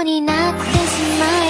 うになってしま